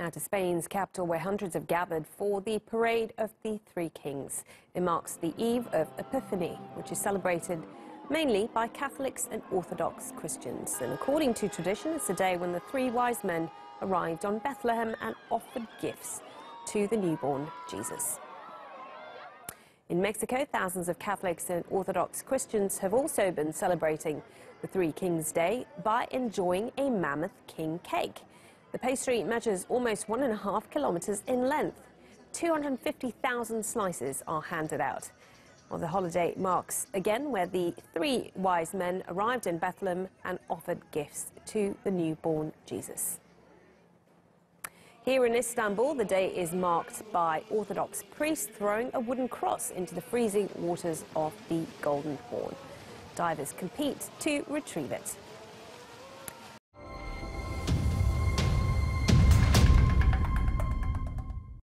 Now to Spain's capital, where hundreds have gathered for the Parade of the Three Kings. It marks the eve of Epiphany, which is celebrated mainly by Catholics and Orthodox Christians. And according to tradition, it's the day when the three wise men arrived on Bethlehem and offered gifts to the newborn Jesus. In Mexico, thousands of Catholics and Orthodox Christians have also been celebrating the Three Kings Day by enjoying a mammoth king cake. The pastry measures almost one and a half kilometres in length. 250,000 slices are handed out. Well, the holiday marks again where the three wise men arrived in Bethlehem and offered gifts to the newborn Jesus. Here in Istanbul, the day is marked by Orthodox priests throwing a wooden cross into the freezing waters of the Golden Horn. Divers compete to retrieve it.